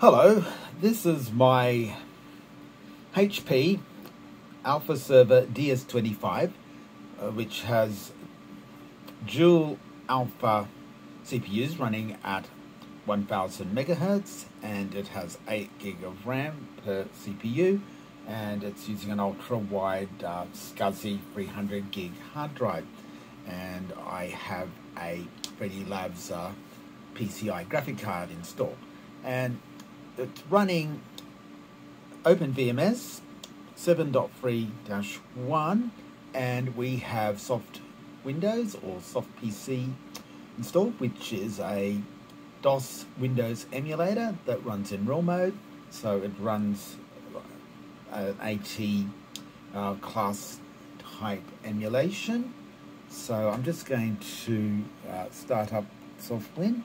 Hello, this is my HP AlphaServer DS25, uh, which has dual alpha CPUs running at 1000 megahertz and it has 8 gig of RAM per CPU and it's using an ultra wide uh, SCSI 300 gig hard drive. And I have a 3D Labs uh, PCI graphic card installed. And it's running OpenVMS 7.3-1 and we have soft Windows or soft PC installed which is a DOS Windows emulator that runs in RAW mode. So it runs an AT uh, class type emulation. So I'm just going to uh, start up SoftWin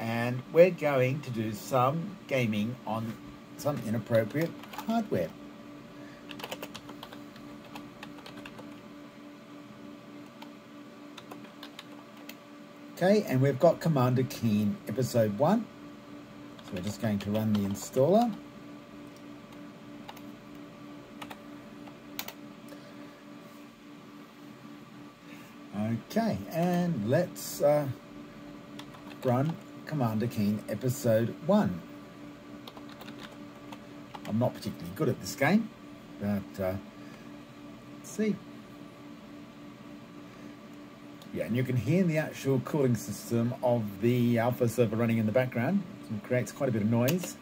and we're going to do some gaming on some inappropriate hardware. Okay, and we've got Commander Keen episode 1. So we're just going to run the installer. Okay, and let's uh, run Commander Keen Episode 1. I'm not particularly good at this game, but uh, see. Yeah, and you can hear the actual cooling system of the alpha server running in the background. It creates quite a bit of noise.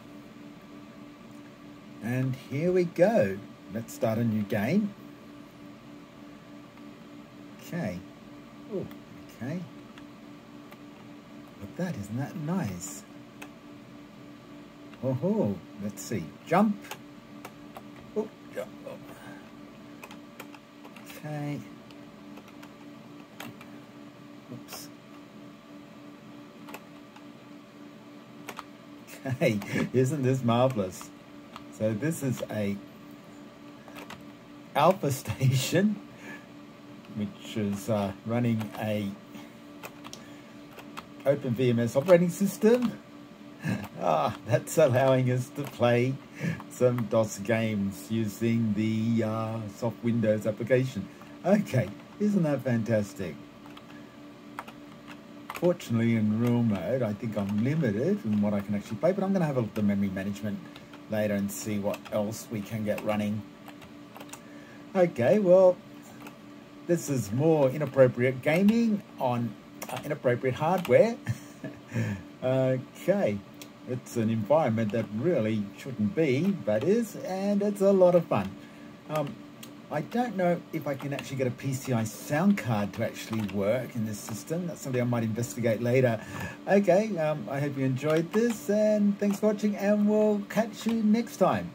And here we go. Let's start a new game. Okay. Oh, okay at that, isn't that nice? Oh ho, let's see, jump. Oh, jump. Okay. Oops. Okay, isn't this marvelous? So this is a alpha station which is uh, running a OpenVMS operating system. Ah, that's allowing us to play some DOS games using the uh, soft Windows application. Okay, isn't that fantastic? Fortunately, in real mode, I think I'm limited in what I can actually play, but I'm going to have a look at the memory management later and see what else we can get running. Okay, well, this is more inappropriate gaming on uh, inappropriate hardware. okay, it's an environment that really shouldn't be, but is, and it's a lot of fun. Um, I don't know if I can actually get a PCI sound card to actually work in this system. That's something I might investigate later. Okay, um, I hope you enjoyed this, and thanks for watching, and we'll catch you next time.